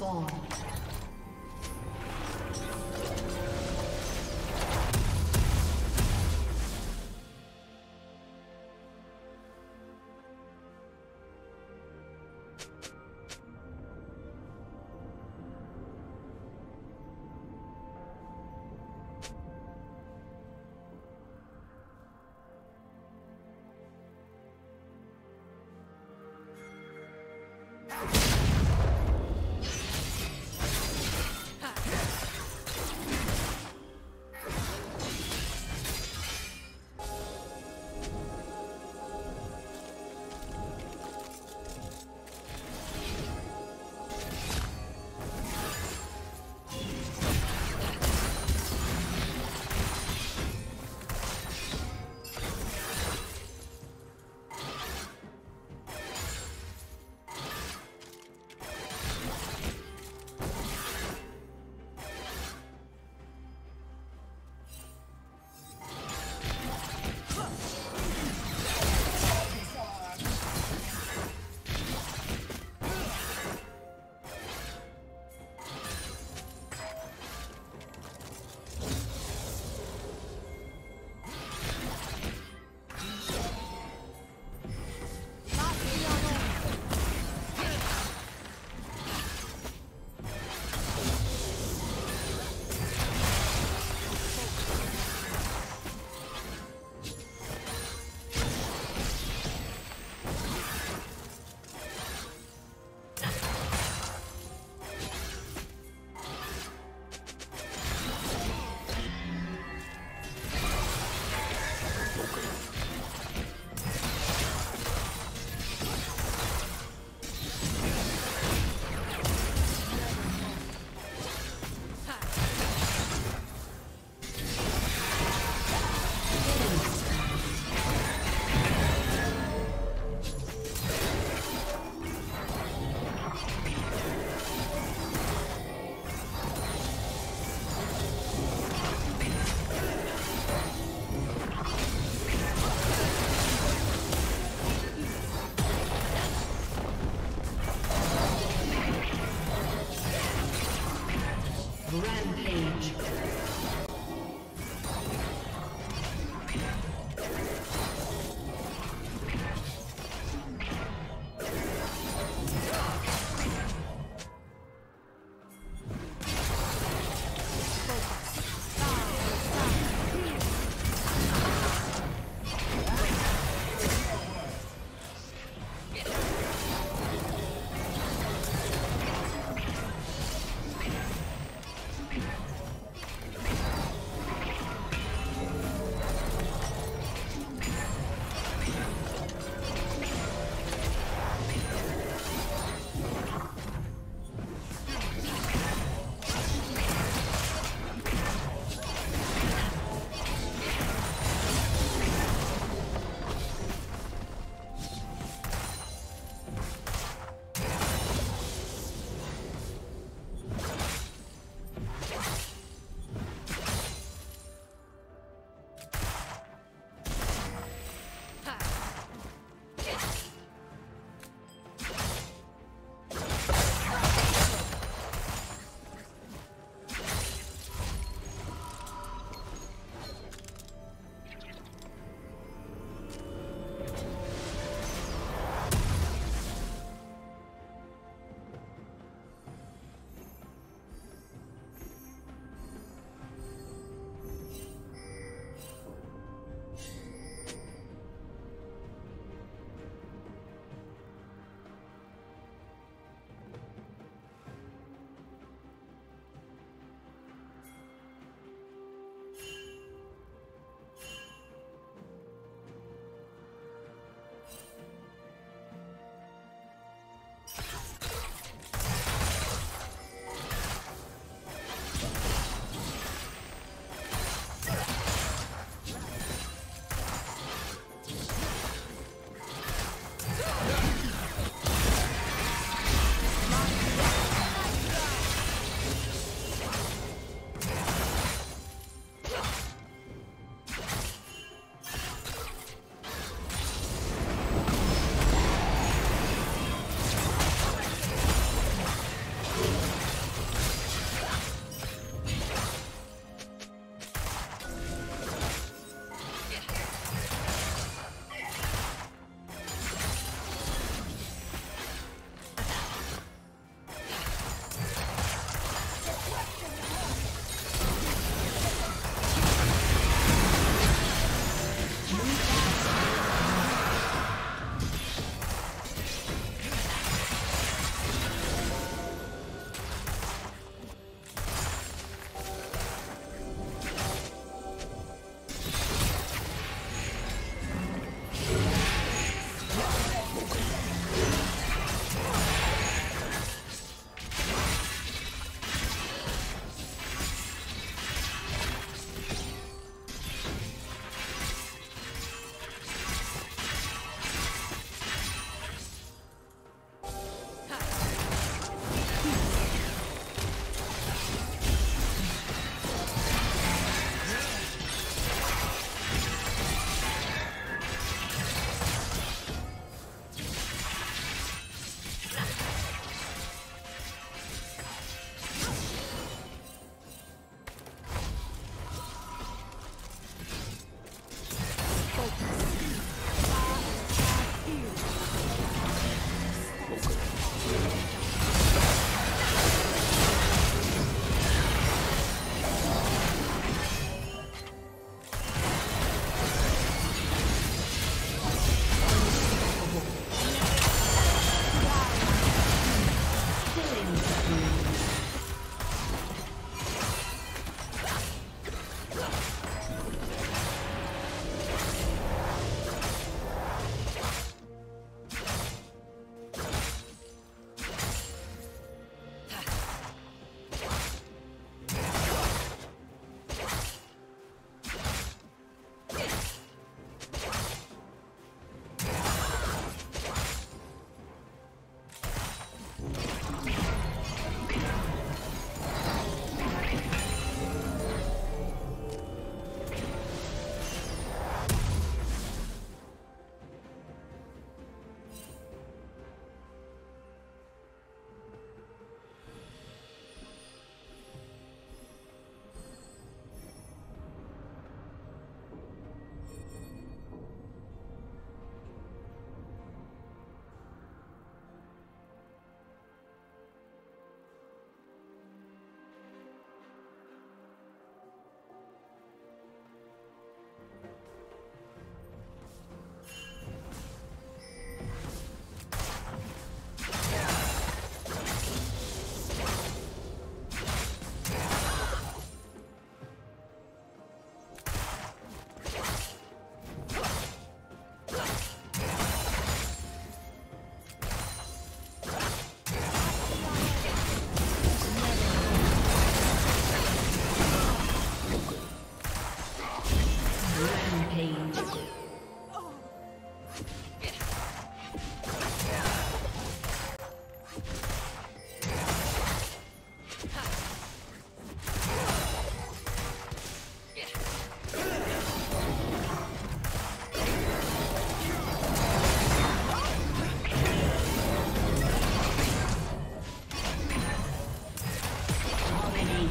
Minions Rampage.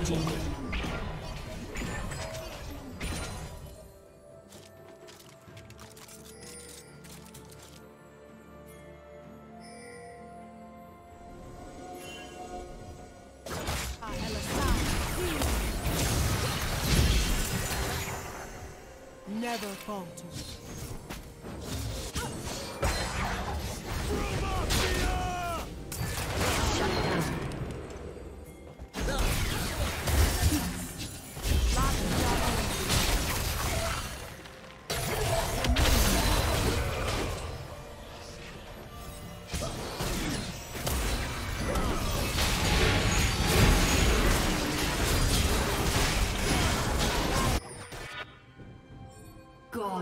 Dominating. Never falter.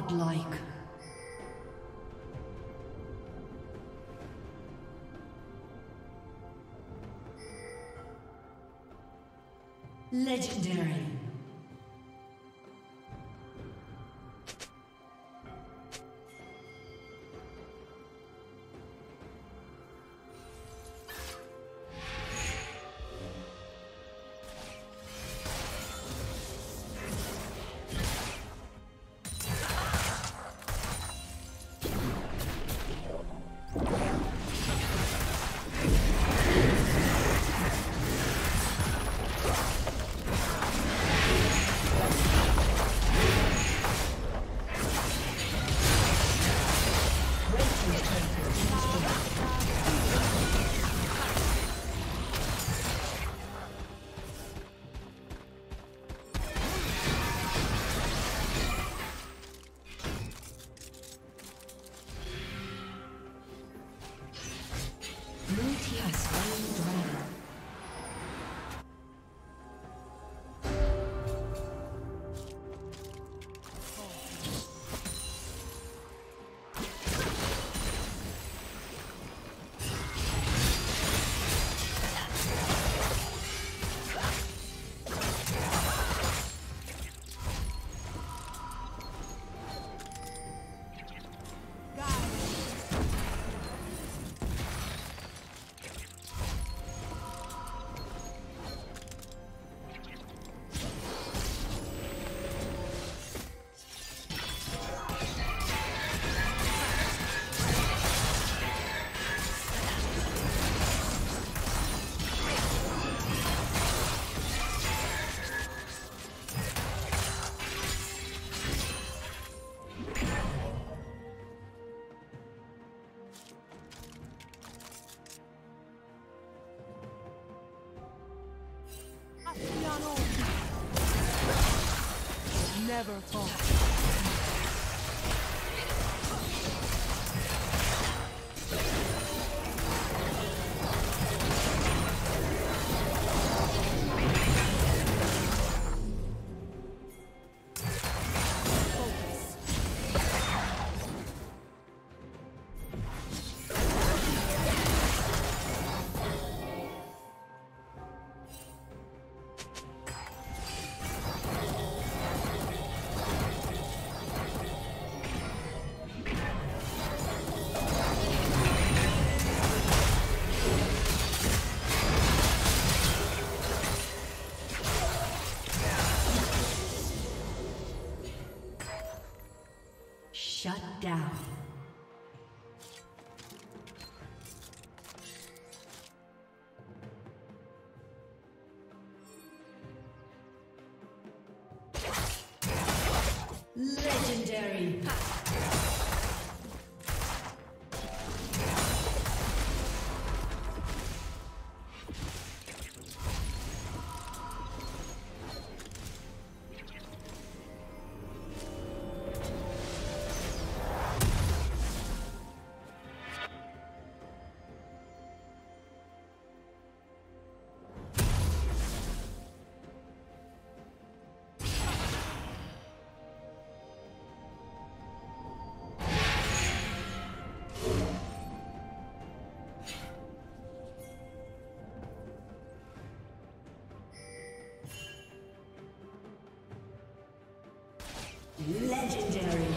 Godlike. Legendary. Shut down. Legendary.